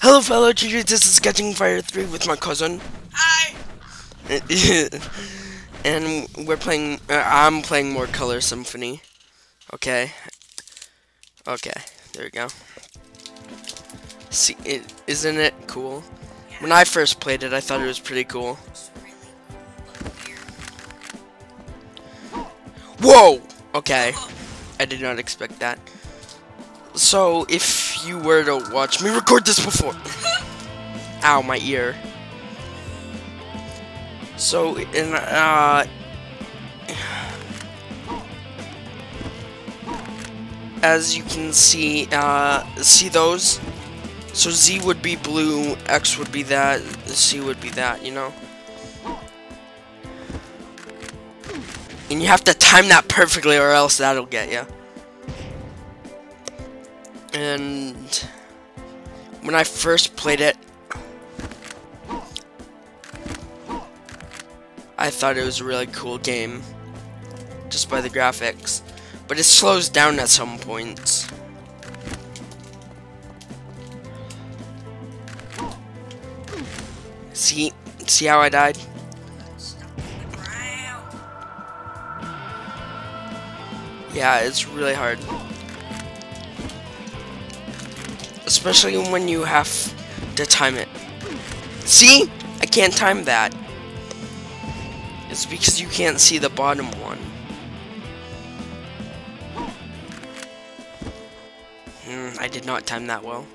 Hello fellow cheaters, this is Catching Fire 3 with my cousin. Hi. and we're playing, uh, I'm playing more Color Symphony. Okay. Okay, there we go. See, it, isn't it cool? When I first played it, I thought it was pretty cool. Whoa! Okay. I did not expect that. So, if you were to watch me record this before... Ow, my ear. So, in, uh... As you can see, uh, see those? So Z would be blue, X would be that, C would be that, you know? And you have to time that perfectly or else that'll get you. And when I first played it, I thought it was a really cool game, just by the graphics. But it slows down at some points. See, see how I died? Yeah, it's really hard. Especially when you have to time it. See? I can't time that. It's because you can't see the bottom one. Hmm, I did not time that well.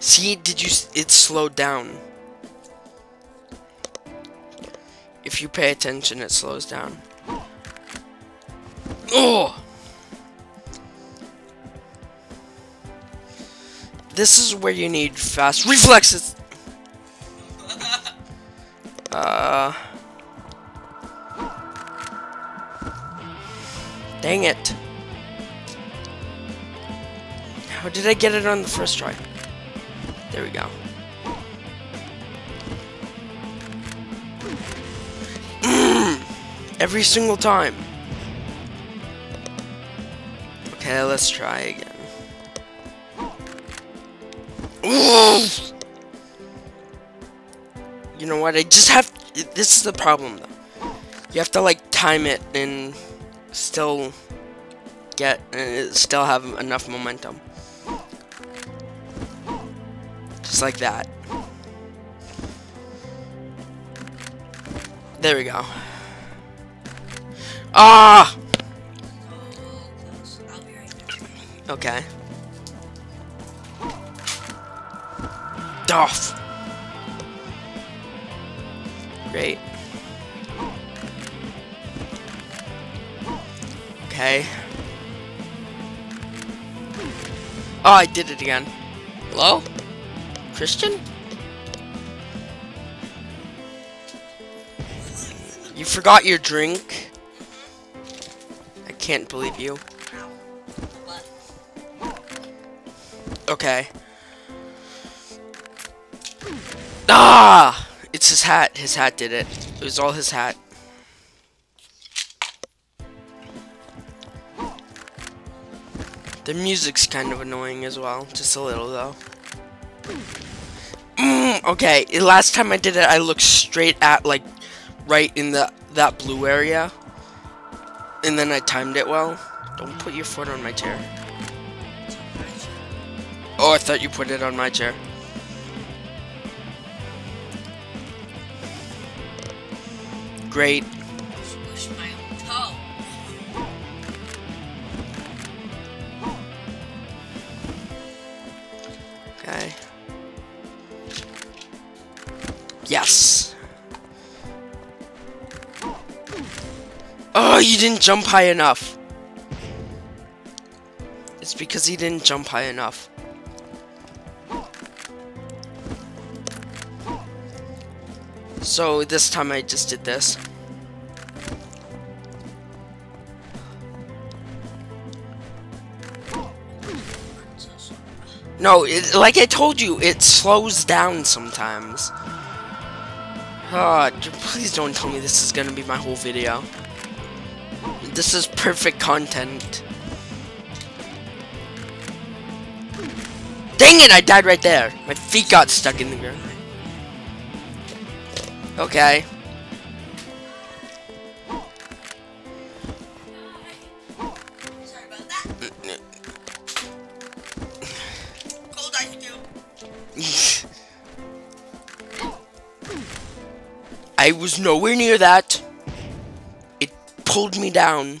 See, did you, it slowed down. If you pay attention, it slows down. Oh! This is where you need fast reflexes. Uh. Dang it. How did I get it on the first try? There we go. Every single time. Okay, let's try again. You know what? I just have. This is the problem, though. You have to like time it and still get and still have enough momentum. Just like that. There we go. Ah! Okay. Doff. Great. Okay. Oh, I did it again. Hello? Christian? You forgot your drink? Can't believe you. Okay. Ah! It's his hat. His hat did it. It was all his hat. The music's kind of annoying as well. Just a little, though. Mm, okay, last time I did it, I looked straight at, like, right in the that blue area. And then I timed it well. Don't put your foot on my chair. Oh, I thought you put it on my chair. Great. Okay. Yes. Oh, you didn't jump high enough. It's because he didn't jump high enough. So this time I just did this. No, it, like I told you, it slows down sometimes. Oh, please don't tell me this is gonna be my whole video. This is perfect content. Dang it, I died right there. My feet got stuck in the ground. Okay. I was nowhere near that. Pulled me down.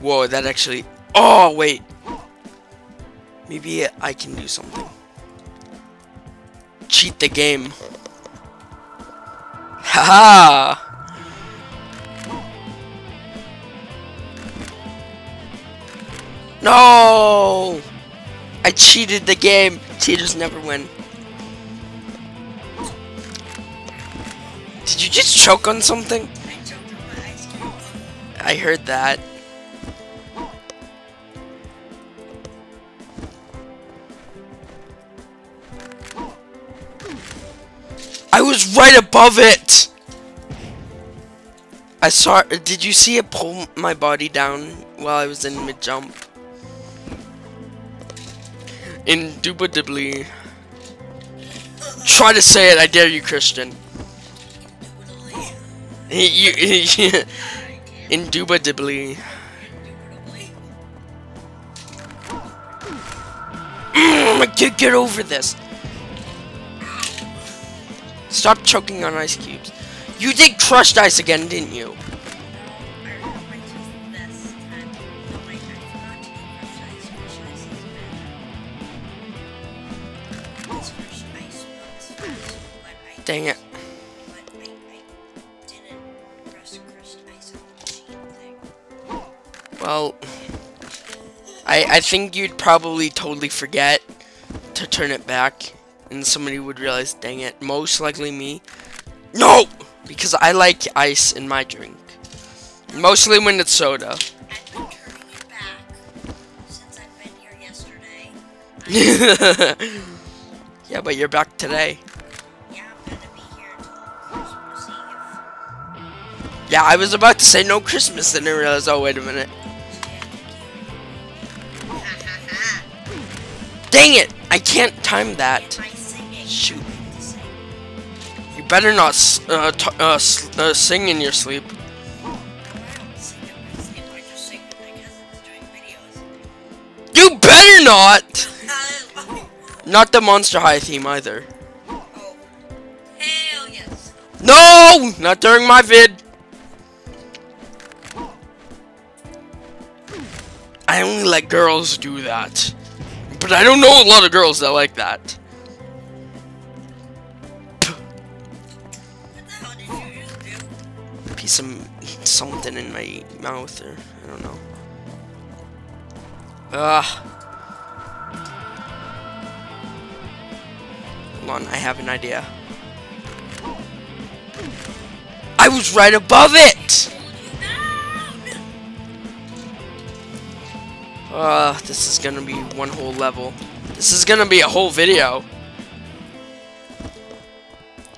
Whoa, that actually... Oh, wait. Maybe I can do something. Cheat the game. Haha! No! I cheated the game. Cheaters never win. Did you just choke on something? I heard that. I was right above it! I saw did you see it pull my body down while I was in mid jump? Indubitably. Try to say it, I dare you, Christian. You, indubitably. Mm, get, get over this. Stop choking on ice cubes. You did crushed ice again, didn't you? Dang I Well, I I think you'd probably totally forget to turn it back, and somebody would realize, dang it, most likely me. No, because I like ice in my drink. Mostly when it's soda. I've been turning it back since I've been here yesterday. yeah, but you're back today. Yeah, I'm gonna be here till Christmas Eve. Yeah, I was about to say no Christmas, then I realized, oh wait a minute. Dang it! I can't time that. Shoot. You better not uh, uh, uh, sing in your sleep. You better not! Not the Monster High theme either. No! Not during my vid. I only let girls do that. But I don't know a lot of girls that like that. Piece of something in my mouth or I don't know. Ugh. Hold on, I have an idea. I was right above it! Uh, this is gonna be one whole level. This is gonna be a whole video.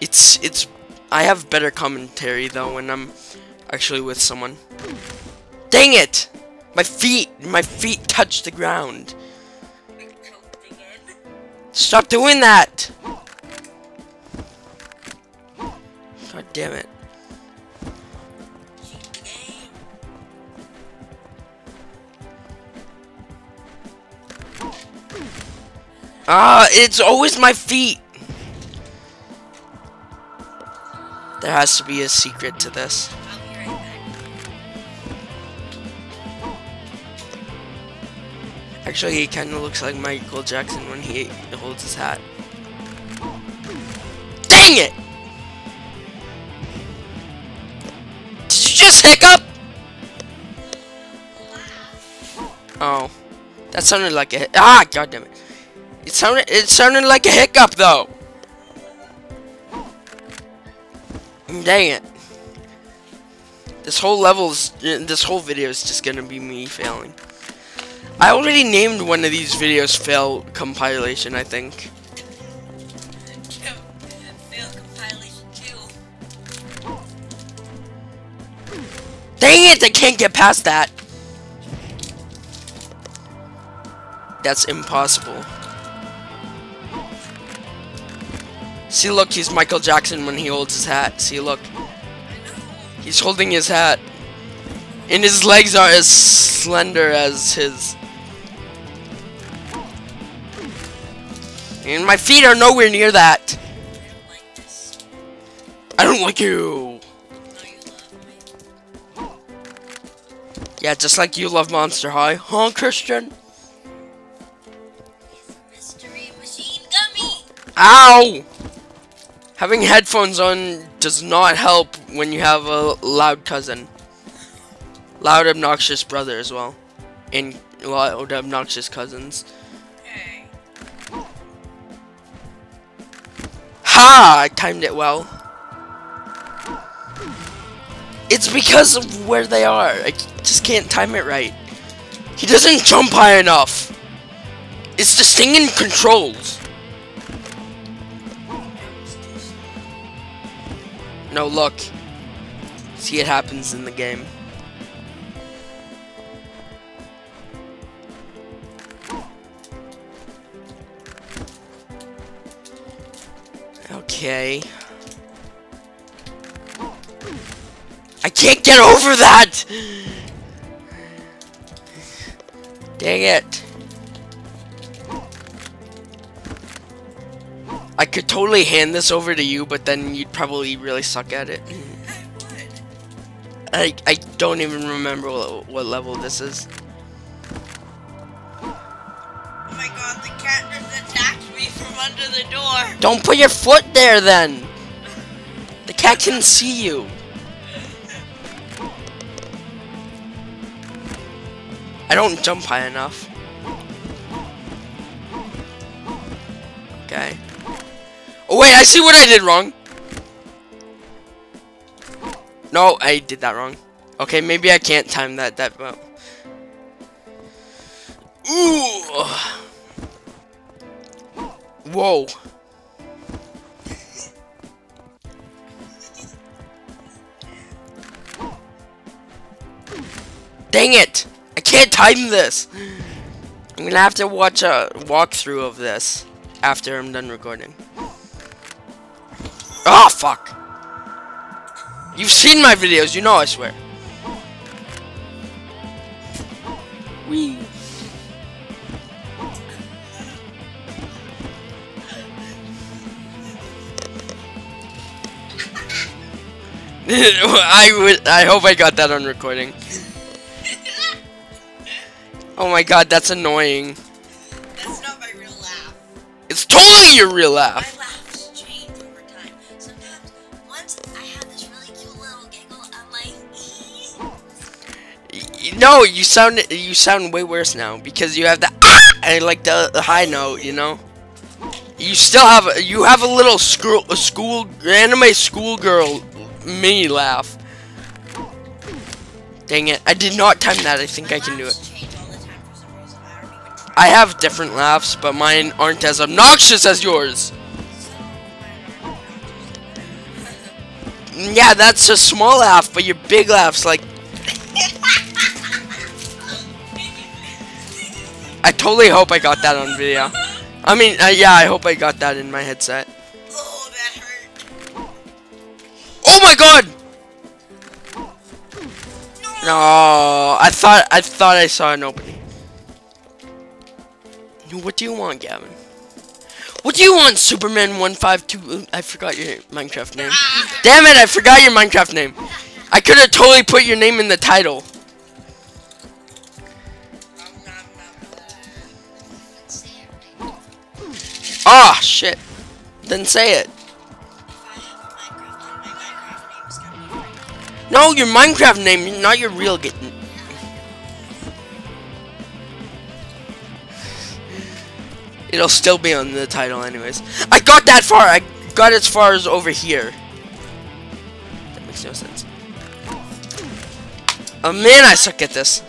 It's, it's, I have better commentary though when I'm actually with someone. Dang it! My feet, my feet touch the ground. Stop doing that! God damn it. Ah, it's always my feet! There has to be a secret to this. Actually, he kind of looks like Michael Jackson when he holds his hat. Dang it! Did you just hiccup? Oh, that sounded like a ah. God damn it sounded it sounded like a hiccup though. Dang it. This whole level is this whole video is just gonna be me failing. I already named one of these videos fail compilation, I think. fail compilation. Dang it, I can't get past that. That's impossible. See, look, he's Michael Jackson when he holds his hat. See, look. He's holding his hat. And his legs are as slender as his. And my feet are nowhere near that. I don't like this. I don't like you. No, you love me. Yeah, just like you love Monster High. Huh, Christian? Mystery machine gummy. Ow! Having headphones on does not help when you have a loud cousin. Loud, obnoxious brother as well. And loud, obnoxious cousins. Ha! I timed it well. It's because of where they are. I just can't time it right. He doesn't jump high enough. It's the stinging controls. No, look. See, it happens in the game. Okay. I can't get over that! Dang it. I could totally hand this over to you, but then you'd probably really suck at it. I. I, don't even remember what, what level this is. Oh my god, the cat just attacked me from under the door. Don't put your foot there then! The cat can see you. I don't jump high enough. Oh wait, I see what I did wrong. No, I did that wrong. Okay, maybe I can't time that that well. Ooh. Whoa. Dang it! I can't time this! I'm gonna have to watch a walkthrough of this after I'm done recording. Oh, fuck! You've seen my videos, you know I swear. Wee. I would. I hope I got that on recording. Oh my god, that's annoying. That's not my real laugh. It's totally your real laugh. No, you sound you sound way worse now because you have the ah and like the, the high note, you know. You still have you have a little school a school anime schoolgirl mini laugh. Dang it! I did not time that. I think I can do it. I have different laughs, but mine aren't as obnoxious as yours. Yeah, that's a small laugh, but your big laughs like I totally hope I got that on video. I mean, uh, yeah, I hope I got that in my headset. oh, that hurt. Oh my god! No, I thought I thought I saw an opening. What do you want, Gavin? What do you want, Superman one five two? I forgot your Minecraft name. Damn it! I forgot your Minecraft name. I could have totally put your name in the title. Ah, shit. Then say it. No, your Minecraft name, not your real get. It'll still be on the title anyways. I got that far. I got as far as over here. That makes no sense. Oh man, I suck at this.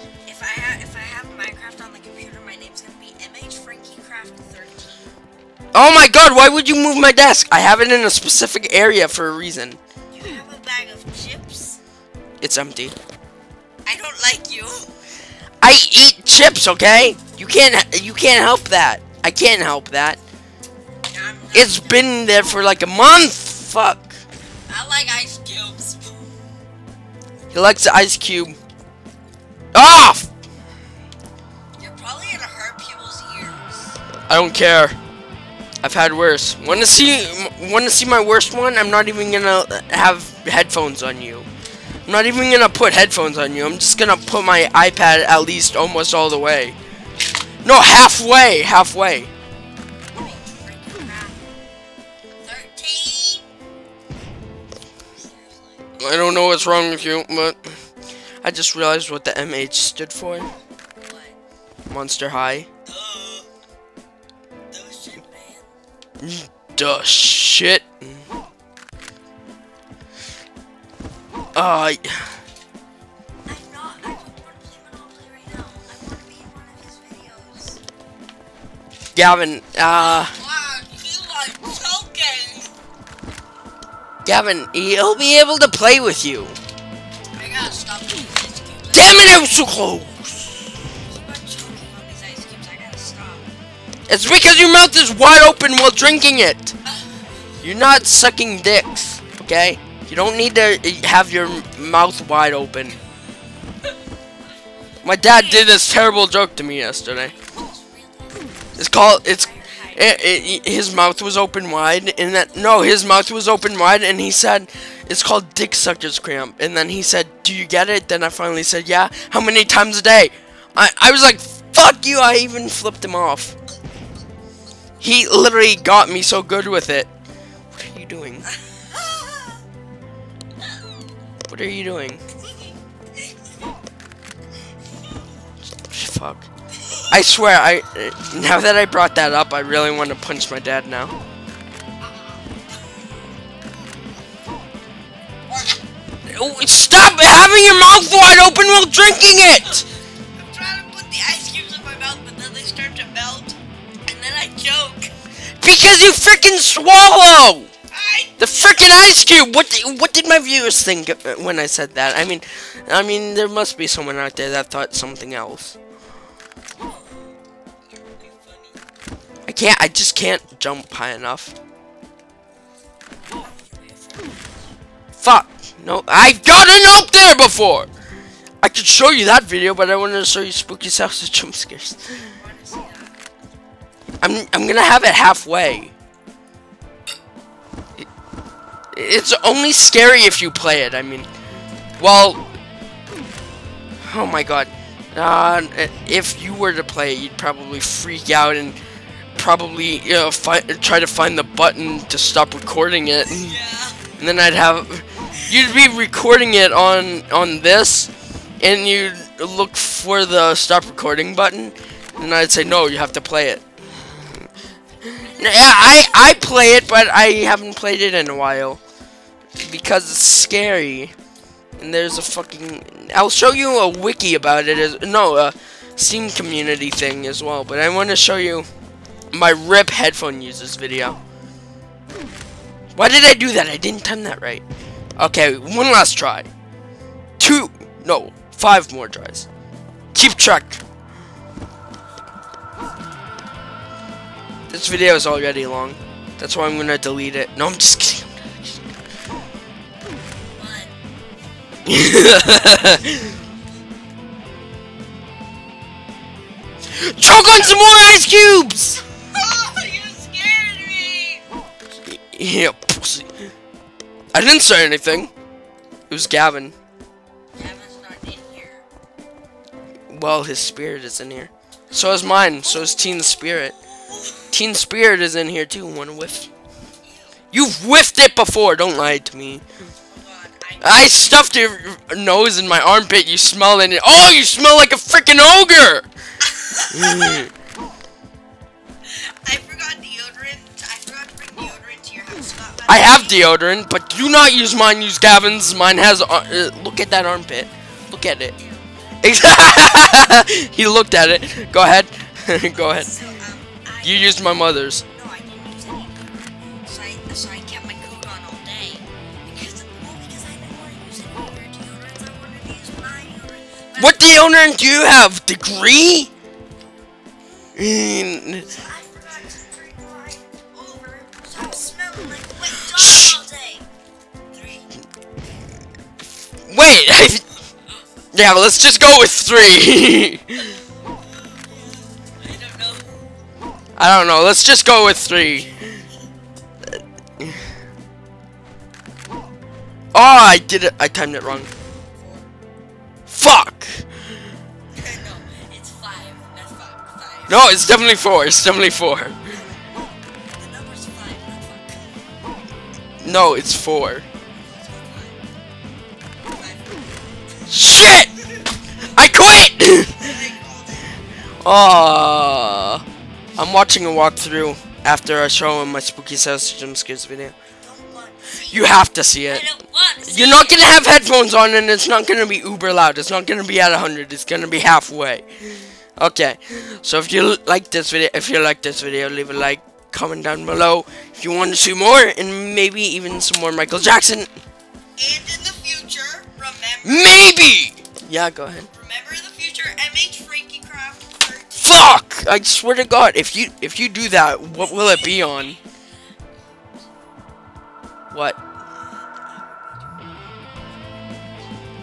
Oh my god, why would you move my desk? I have it in a specific area for a reason. You have a bag of chips? It's empty. I don't like you. I eat chips, okay? You can't you can't help that. I can't help that. It's been there for like a month. Fuck. I like ice cubes. He likes the ice cube. Off! You're probably gonna hurt people's ears. I don't care. I've had worse. Want to see? Want to see my worst one? I'm not even gonna have headphones on you. I'm not even gonna put headphones on you. I'm just gonna put my iPad at least almost all the way. No, halfway, halfway. Holy freaking crap. Thirteen. Seriously. I don't know what's wrong with you, but I just realized what the MH stood for. Monster High. Of his videos. Gavin, uh, like choking. Gavin, he'll be able to play with you. I gotta stop eating ice cubes. Damn it, I was so close. It's because your mouth is wide open while drinking it. You're not sucking dicks, okay? You don't need to have your mouth wide open. My dad did this terrible joke to me yesterday. It's called it's it, it, his mouth was open wide and that no his mouth was open wide and he said it's called dick sucker's cramp and then he said do you get it then I finally said yeah how many times a day I, I was like fuck you I even flipped him off he literally got me so good with it what are you doing what are you doing fuck I swear, I now that I brought that up, I really want to punch my dad now. Oh, Stop having your mouth wide open while drinking it! Because you freaking swallow the freaking ice cube. What did, what did my viewers think uh, when I said that? I mean, I mean, there must be someone out there that thought something else. I can't. I just can't jump high enough. Fuck. No, I've gotten up there before. I could show you that video, but I wanted to show you spooky of jump scares. I'm I'm gonna have it halfway. It- It's only scary if you play it. I mean, well, oh my god. Uh, if you were to play it, you'd probably freak out and probably you know try to find the button to stop recording it. And, Yeah. and then I'd have you'd be recording it on on this and you'd look for the stop recording button and I'd say no you have to play it yeah I I play it but I haven't played it in a while because it's scary and there's a fucking I'll show you a wiki about it as no a Steam community thing as well but I want to show you my rip headphone users video why did I do that? I didn't time that right. Okay, one last try. Two, no, five more tries. Keep track. This video is already long. That's why I'm gonna delete it. No, I'm just kidding. Choke on some more ice cubes! oh, you scared me. Yeah, pussy. I didn't say anything. It was Gavin. Gavin's not in here. Well, his spirit is in here. So is mine. So is Teen Spirit. Teen Spirit is in here too. Wanna whiff? You've whiffed it before. Don't lie to me. I I stuffed your nose in my armpit. You smell in it. Oh, you smell like a freaking ogre. Mm. I forgot deodorant. I forgot to bring deodorant to your house. I have deodorant, but do not use mine. Use Gavin's. Mine has. Uh, uh, look at that armpit. Look at it. he looked at it. Go ahead. Go ahead. So You used my mother's. No, I didn't use any. So I, so I kept my coat on all day. Because, well, because I didn't want to use any of your deodorants. I wanted to use my deodorant. What deodorant do you have? Degree? Mm, I forgot to drink mine over, so I'm smelling like wet Shh. dog all day. Three. Wait, yeah, let's just go with three. I don't know, let's just go with three. Oh, I did it, I timed it wrong. Fuck! no, it's definitely four, it's definitely four. No, it's four. Shit! I quit! Aww. I'm watching a walkthrough after I show him my spooky Says jump scares video. Don't want to see. You have to see it. don't want to see You're not gonna have headphones on and it's not gonna be uber loud. It's not gonna be at 100. It's gonna be halfway. Okay. So if you like this video, if you like this video, leave a like, comment down below. If you want to see more and maybe even some more Michael Jackson, And in the future, remember, maybe. Yeah, go ahead. remember in the future, MH Frankie Craft 13. Fuck! I swear to God, if you if you do that, what will it be on? What?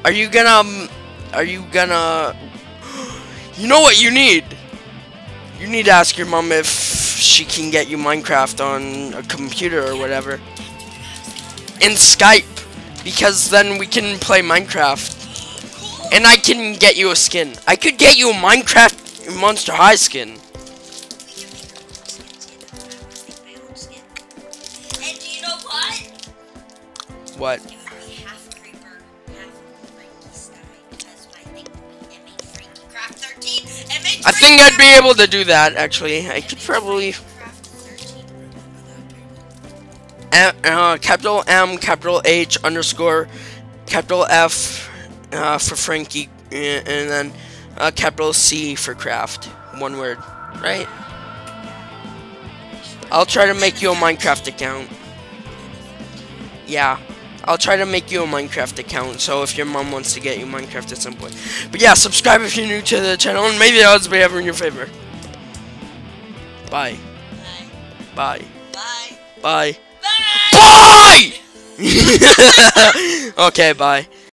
Are you gonna? Um, are you gonna? You know what you need? You need to ask your mom if she can get you Minecraft on a computer or whatever. In Skype, because then we can play Minecraft. And I can get you a skin. I could get you a Minecraft Monster High skin. And do you know what? What? It would be half creeper, half Frankenstein, because my thing would be MH Frankie Craft 13. MH I think I'd be able to do that, actually. I could probably... Craft 13. Uh, capital M, capital H, underscore, capital F uh, for Frankie, and then uh, capital C for craft. One word, right? I'll try to make you a Minecraft account. Yeah. I'll try to make you a Minecraft account, so if your mom wants to get you Minecraft at some point. But yeah, subscribe if you're new to the channel, and may the odds be ever in your favor. Bye. Bye. Bye. Bye. Bye. Bye! okay, bye.